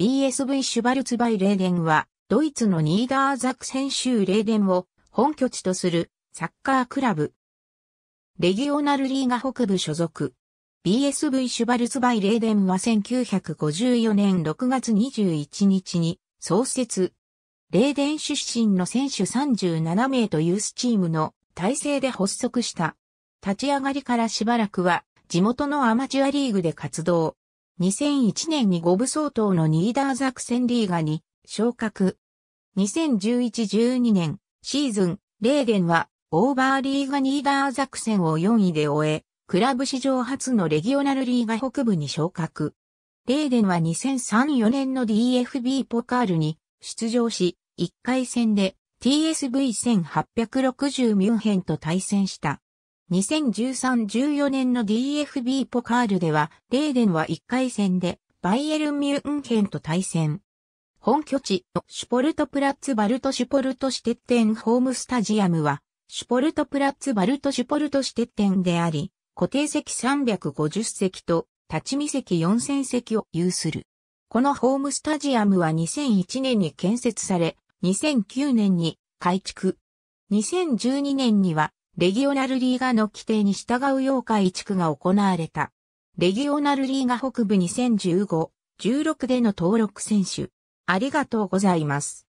BSV シュバルツバイレーデンは、ドイツのニーダーザクセン州レーデンを本拠地とするサッカークラブ。レギオナルリーガ北部所属。BSV シュバルツバイレーデンは1954年6月21日に創設。レーデン出身の選手37名とユースチームの体制で発足した。立ち上がりからしばらくは地元のアマチュアリーグで活動。2001年に5部相当のニーダーザクセンリーガに昇格。2011-12年シーズン、レーデンはオーバーリーガニーダーザクセンを4位で終え、クラブ史上初のレギオナルリーガ北部に昇格。レーデンは2003-4年の DFB ポカールに出場し、1回戦で TSV1860 ミュンヘンと対戦した。2013-14年の DFB ポカールでは、レーデンは1回戦でバイエルミュンヘンと対戦。本拠地のシュポルトプラッツバルトシュポルトシテッテンホームスタジアムは、シュポルトプラッツバルトシュポルトシテッテンであり、固定席350席と立ち見席4000席を有する。このホームスタジアムは2001年に建設され、2009年に改築。2012年にはレギオナルリーガの規定に従う妖怪地区が行われた。レギオナルリーガ北部2015、16での登録選手。ありがとうございます。